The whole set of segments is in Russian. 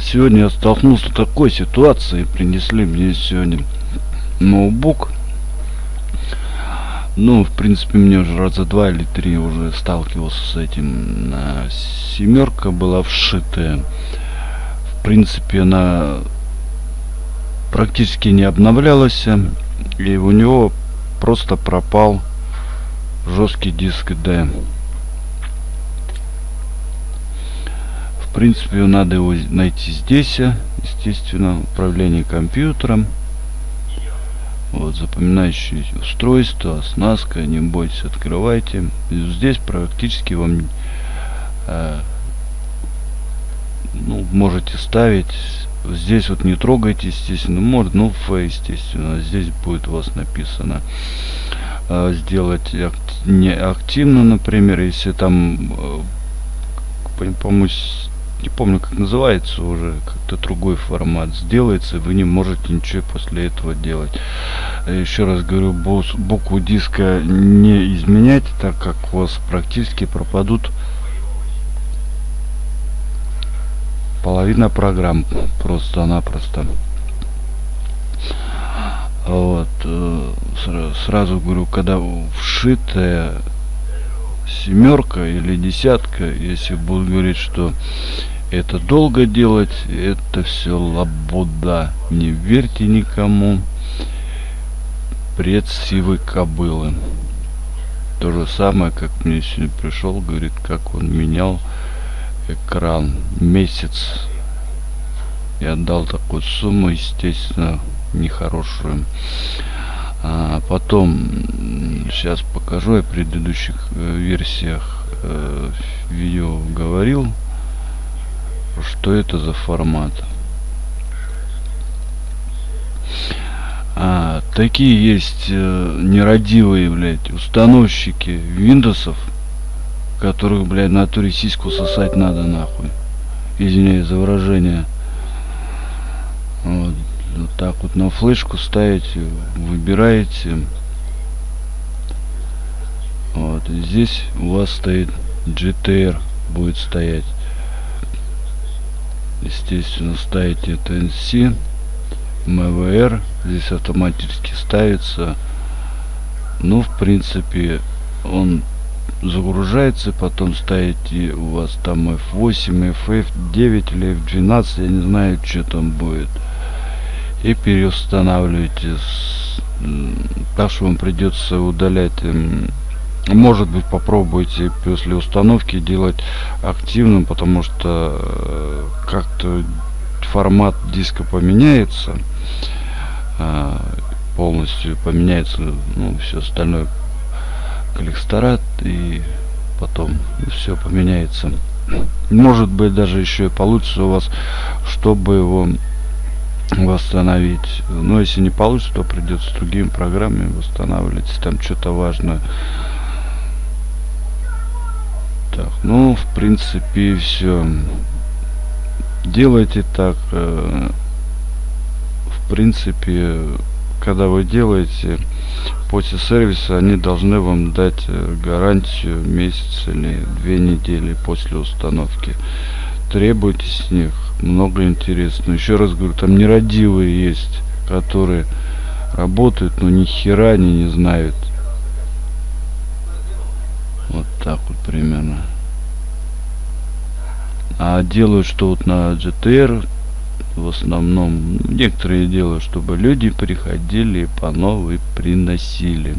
сегодня я столкнулся такой ситуацией. Принесли мне сегодня ноутбук. Ну, в принципе, мне уже раза два или три уже сталкивался с этим. Семерка была вшитая. В принципе, она практически не обновлялась. И у него просто пропал жесткий диск D. принципе, надо его найти здесь, естественно, управление компьютером. Вот, запоминающие устройство, оснастка, не бойтесь, открывайте. Здесь практически вам э, ну, можете ставить. Здесь вот не трогайте, естественно, может, ну, F, естественно, здесь будет у вас написано э, сделать не активно, например, если там, э, по-моему, не помню как называется уже как-то другой формат сделается вы не можете ничего после этого делать. Еще раз говорю букву диска не изменять так как у вас практически пропадут половина программ просто-напросто. Вот э, сразу говорю когда вшитая семерка или десятка, если будут говорить, что это долго делать, это все лабуда. Не верьте никому. Пред сивой кобылы. То же самое, как мне сегодня пришел, говорит, как он менял экран месяц. И отдал такую сумму, естественно, нехорошую. А потом, сейчас покажу, я в предыдущих э, версиях э, видео говорил, что это за формат. А, такие есть э, нерадивые, блядь, установщики Windows, которых, блядь, на натуре сиську сосать надо, нахуй. Извиняюсь за выражение. Так вот на флешку ставите выбираете. Вот здесь у вас стоит GTR будет стоять. Естественно ставите TNC MVR здесь автоматически ставится. Ну в принципе он загружается потом ставите у вас там F8 FF9 или F12 я не знаю что там будет и переустанавливаете так что вам придется удалять может быть попробуйте после установки делать активным потому что э, как-то формат диска поменяется а, полностью поменяется ну все остальное коллекторат и потом все поменяется. Может быть даже еще и получится у вас чтобы его восстановить. Но если не получится то придется другими программами восстанавливать там что-то важное. Так ну в принципе все делайте так э, в принципе когда вы делаете после сервиса они должны вам дать э, гарантию месяц или две недели после установки требуйте с них много интересного. Еще раз говорю, там нерадивые есть, которые работают, но ни хера они не знают. Вот так вот примерно. А делают, что вот на GTR в основном некоторые делают, чтобы люди приходили и по новой приносили.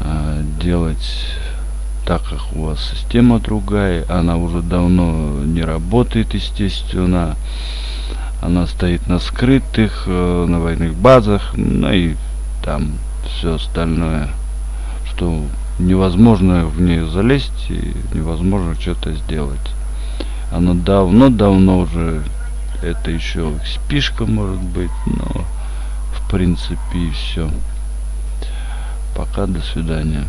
А делать так как у вас система другая, она уже давно не работает, естественно. Она стоит на скрытых, э, на военных базах, ну и там все остальное, что невозможно в нее залезть и невозможно что-то сделать. Она давно-давно уже, это еще спишка может быть, но в принципе и все. Пока, до свидания.